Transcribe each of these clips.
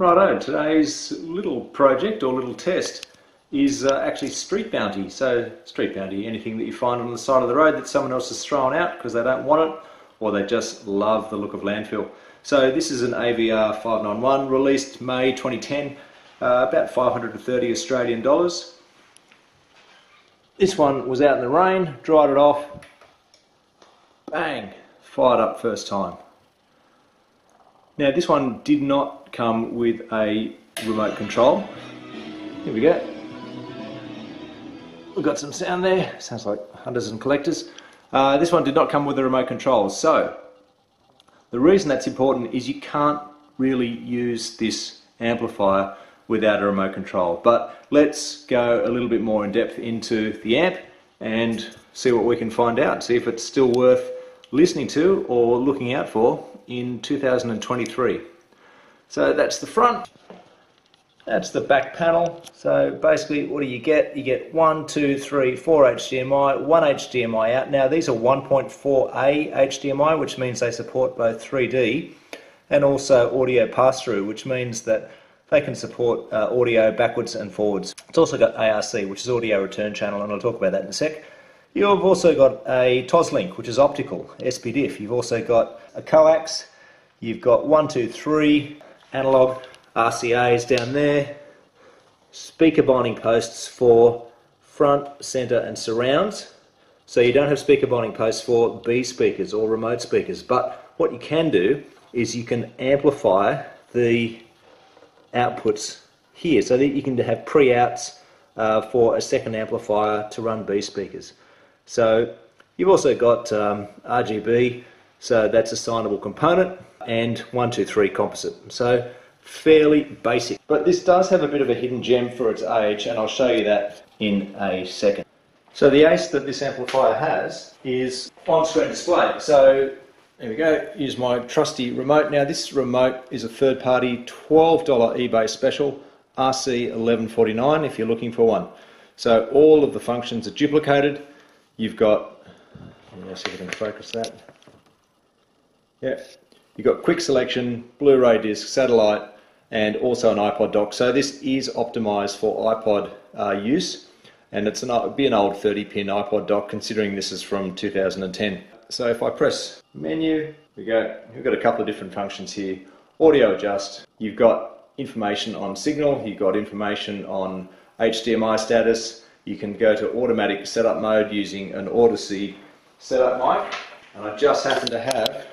Righto, today's little project or little test is uh, actually street bounty. So street bounty, anything that you find on the side of the road that someone else has thrown out because they don't want it or they just love the look of landfill. So this is an AVR 591 released May 2010, uh, about 530 Australian dollars. This one was out in the rain, dried it off, bang, fired up first time. Now this one did not come with a remote control. Here we go. We've got some sound there, sounds like hunters and collectors. Uh, this one did not come with a remote control, so the reason that's important is you can't really use this amplifier without a remote control. But let's go a little bit more in depth into the amp and see what we can find out, see if it's still worth listening to or looking out for in 2023. So that's the front. That's the back panel. So basically, what do you get? You get one, two, three, four HDMI, one HDMI out. Now these are 1.4A HDMI, which means they support both 3D and also audio pass-through, which means that they can support uh, audio backwards and forwards. It's also got ARC, which is audio return channel, and I'll talk about that in a sec. You've also got a Toslink, which is optical, SPDIF. You've also got a coax. You've got one, two, three analog RCAs down there. Speaker binding posts for front, center, and surrounds. So you don't have speaker binding posts for B speakers or remote speakers. But what you can do is you can amplify the outputs here so that you can have pre-outs uh, for a second amplifier to run B speakers. So you've also got um, RGB, so that's a signable component, and 123 composite. So fairly basic. But this does have a bit of a hidden gem for its age, and I'll show you that in a second. So the ace that this amplifier has is on-screen display. So there we go, use my trusty remote. Now this remote is a third-party $12 eBay special, RC1149 if you're looking for one. So all of the functions are duplicated You've got, let's see if I can focus that. Yeah, you've got quick selection, Blu-ray disc, satellite, and also an iPod dock. So this is optimized for iPod uh, use, and it's an, it'd be an old 30-pin iPod dock considering this is from 2010. So if I press menu, we go, we've got a couple of different functions here. Audio adjust, you've got information on signal, you've got information on HDMI status, you can go to automatic setup mode using an Audyssey setup mic. And I just happen to have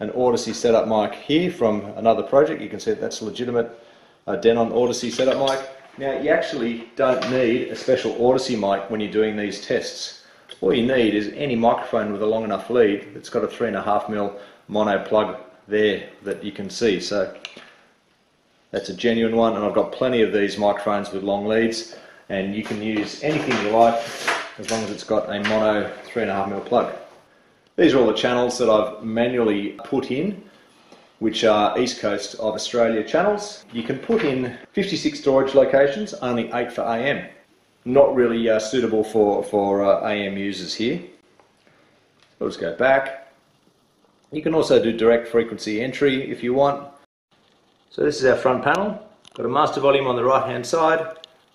an Audyssey setup mic here from another project. You can see that's a legitimate uh, Denon Audyssey setup mic. Now you actually don't need a special Audyssey mic when you're doing these tests. All you need is any microphone with a long enough lead that's got a 3.5mm mono plug there that you can see. So that's a genuine one and I've got plenty of these microphones with long leads and you can use anything you like as long as it's got a mono 3.5mm plug. These are all the channels that I've manually put in which are east coast of Australia channels. You can put in 56 storage locations, only 8 for AM. Not really uh, suitable for, for uh, AM users here. I'll just go back. You can also do direct frequency entry if you want. So this is our front panel. Got a master volume on the right hand side,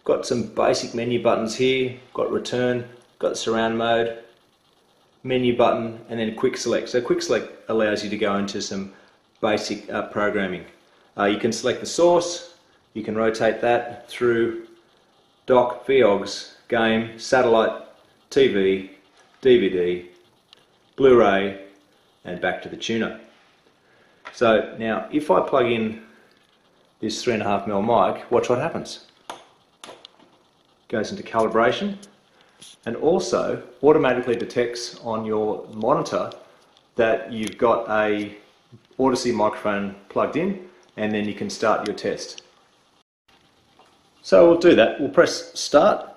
Got some basic menu buttons here, got return, got surround mode, menu button, and then quick select. So quick select allows you to go into some basic uh, programming. Uh, you can select the source, you can rotate that through dock, V.AUX, game, satellite, TV, DVD, Blu-ray, and back to the tuner. So now if I plug in this 3.5mm mic, watch what happens goes into calibration and also automatically detects on your monitor that you've got a Audyssey microphone plugged in and then you can start your test. So we'll do that. We'll press start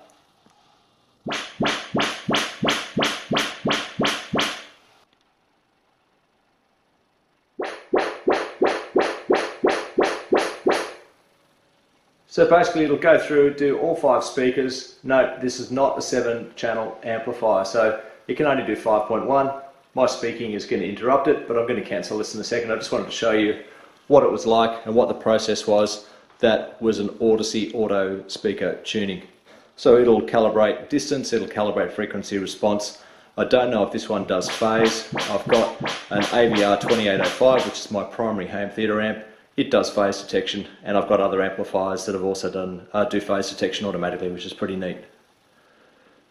So basically it'll go through, do all five speakers. Note this is not a seven channel amplifier, so it can only do 5.1. My speaking is going to interrupt it, but I'm going to cancel this in a second. I just wanted to show you what it was like and what the process was. That was an Audyssey auto speaker tuning. So it'll calibrate distance, it'll calibrate frequency response. I don't know if this one does phase. I've got an AVR 2805, which is my primary home theatre amp. It does phase detection, and I've got other amplifiers that have also done uh, do phase detection automatically, which is pretty neat.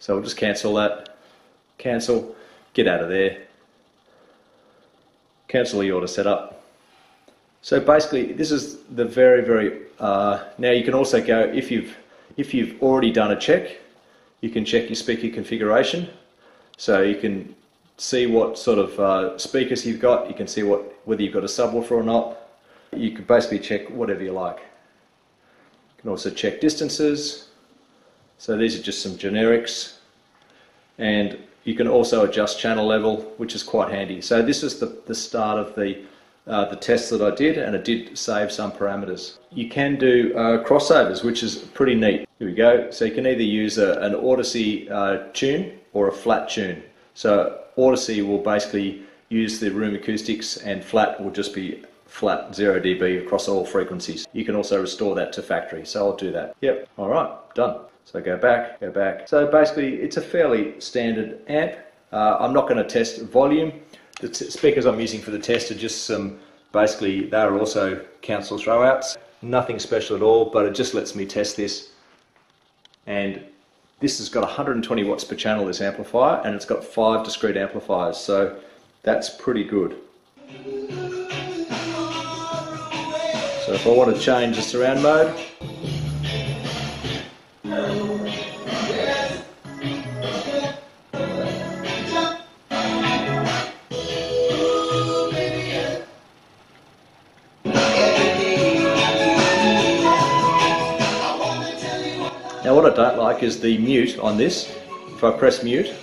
So we'll just cancel that, cancel, get out of there, cancel the auto setup. So basically, this is the very, very. Uh, now you can also go if you've if you've already done a check, you can check your speaker configuration. So you can see what sort of uh, speakers you've got. You can see what whether you've got a subwoofer or not. You can basically check whatever you like. You can also check distances. So these are just some generics. And you can also adjust channel level, which is quite handy. So this is the, the start of the, uh, the test that I did, and it did save some parameters. You can do uh, crossovers, which is pretty neat. Here we go. So you can either use a, an Audyssey uh, tune or a flat tune. So Audyssey will basically use the room acoustics and flat will just be flat 0 dB across all frequencies. You can also restore that to factory, so I'll do that. Yep, alright, done. So go back, go back. So basically it's a fairly standard amp. Uh, I'm not going to test volume. The speakers I'm using for the test are just some, basically they're also council throwouts. Nothing special at all, but it just lets me test this. And this has got 120 watts per channel, this amplifier, and it's got five discrete amplifiers, so that's pretty good. So if I want to change the surround mode, Now what I don't like is the mute on this. If I press mute,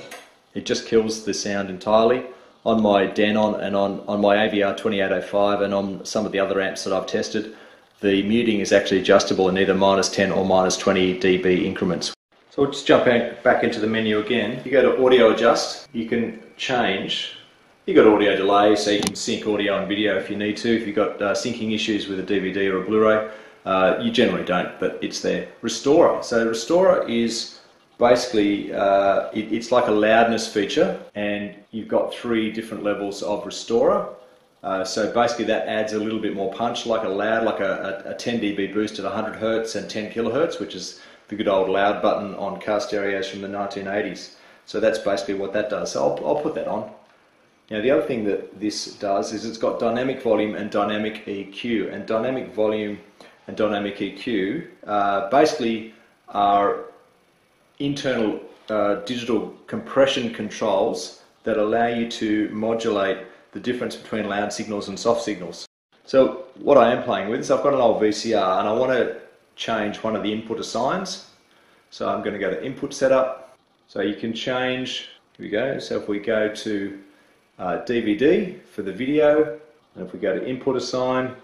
it just kills the sound entirely on my Denon and on, on my AVR 2805 and on some of the other amps that I've tested, the muting is actually adjustable in either minus 10 or minus 20 dB increments. So we'll just jump back into the menu again. You go to audio adjust, you can change. You've got audio delay, so you can sync audio and video if you need to. If you've got uh, syncing issues with a DVD or a Blu-ray, uh, you generally don't, but it's there. Restorer. So Restorer is basically uh, it, it's like a loudness feature and you've got three different levels of restorer. Uh, so basically that adds a little bit more punch like a loud like a, a, a 10 dB boost at 100 hertz and 10 kilohertz which is the good old loud button on car stereos from the 1980s so that's basically what that does. So I'll, I'll put that on. Now the other thing that this does is it's got dynamic volume and dynamic EQ and dynamic volume and dynamic EQ uh, basically are internal uh, digital compression controls that allow you to modulate the difference between loud signals and soft signals. So what I am playing with is I've got an old VCR and I want to change one of the input assigns. So I'm going to go to input setup. So you can change, here we go, so if we go to uh, DVD for the video, and if we go to input assign,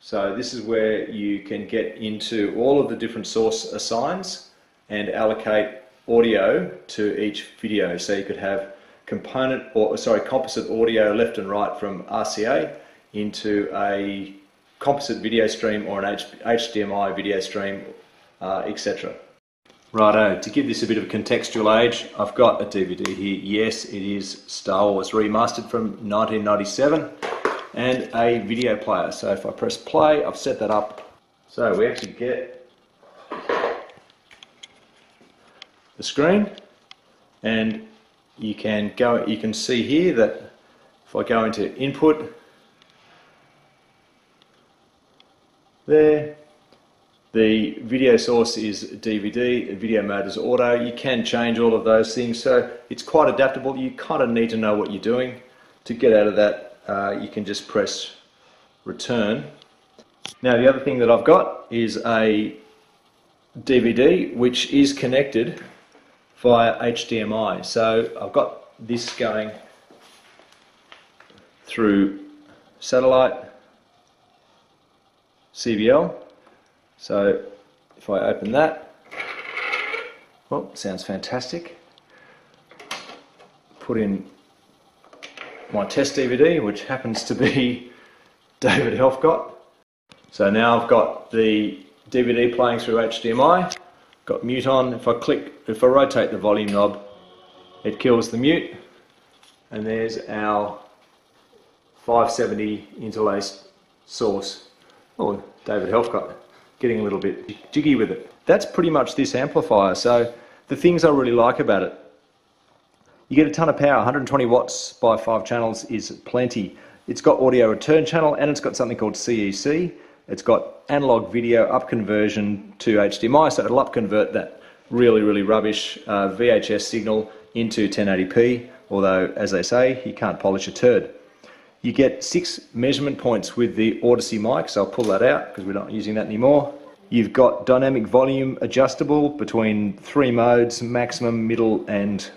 so this is where you can get into all of the different source assigns and allocate audio to each video. So you could have component or sorry composite audio left and right from RCA into a composite video stream or an HDMI video stream, uh, etc. Righto, to give this a bit of a contextual age, I've got a DVD here. Yes, it is Star Wars remastered from 1997 and a video player. So if I press play, I've set that up. So we actually get the screen and you can go you can see here that if I go into input there the video source is DVD, video mode is auto. You can change all of those things, so it's quite adaptable. You kind of need to know what you're doing. To get out of that, uh, you can just press return. Now the other thing that I've got is a DVD which is connected via HDMI. So I've got this going through satellite CBL. So if I open that, oh, sounds fantastic. Put in my test DVD, which happens to be David Helfgott. So now I've got the DVD playing through HDMI, got mute on. If I click, if I rotate the volume knob, it kills the mute. And there's our 570 interlaced source. Oh, David Helfgott getting a little bit jiggy with it. That's pretty much this amplifier. So the things I really like about it, you get a ton of power. 120 watts by five channels is plenty. It's got audio return channel and it's got something called CEC. It's got analog video up conversion to HDMI, so it'll up convert that really, really rubbish uh, VHS signal into 1080p, although, as they say, you can't polish a turd. You get six measurement points with the Audyssey mic, so I'll pull that out because we're not using that anymore. You've got dynamic volume adjustable between three modes, maximum, middle and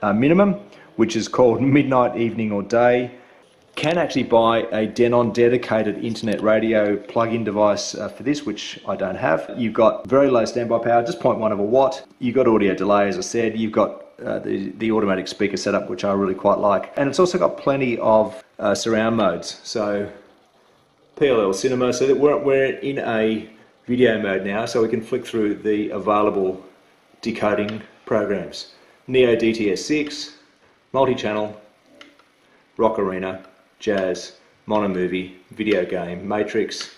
uh, minimum, which is called midnight, evening or day. Can actually buy a Denon dedicated internet radio plug-in device uh, for this, which I don't have. You've got very low standby power, just 0.1 of a watt. You've got audio delay, as I said. You've got uh, the, the automatic speaker setup, which I really quite like. And it's also got plenty of uh, surround modes. So PLL Cinema, so that we're, we're in a video mode now, so we can flick through the available decoding programs. Neo DTS6, multi-channel, Rock Arena, Jazz, Monomovie, Video Game, Matrix,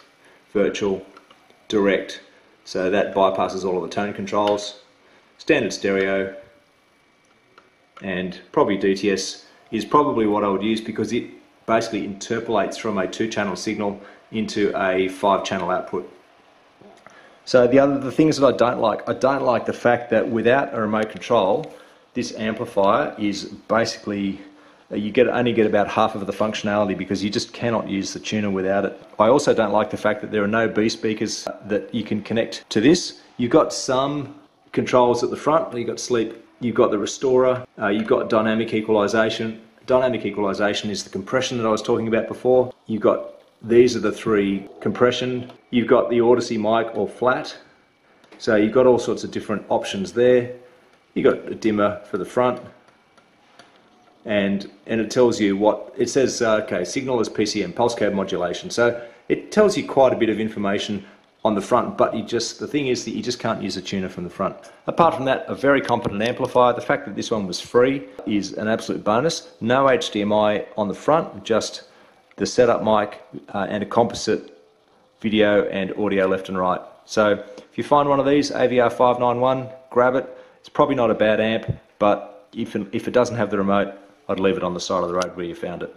Virtual, Direct, so that bypasses all of the tone controls, standard stereo, and probably DTS is probably what I would use because it basically interpolates from a two channel signal into a five channel output. So the other the things that I don't like, I don't like the fact that without a remote control, this amplifier is basically you get only get about half of the functionality because you just cannot use the tuner without it. I also don't like the fact that there are no B speakers that you can connect to this. You've got some controls at the front, you've got sleep You've got the restorer, uh, you've got dynamic equalization. Dynamic equalization is the compression that I was talking about before. You've got these are the three compression. You've got the Audyssey mic or flat. So you've got all sorts of different options there. You've got a dimmer for the front. And, and it tells you what, it says, uh, okay, signal is PCM, pulse code modulation. So it tells you quite a bit of information on the front, but you just the thing is that you just can't use a tuner from the front. Apart from that, a very competent amplifier. The fact that this one was free is an absolute bonus. No HDMI on the front, just the setup mic uh, and a composite video and audio left and right. So if you find one of these, AVR 591, grab it. It's probably not a bad amp, but if, if it doesn't have the remote, I'd leave it on the side of the road where you found it.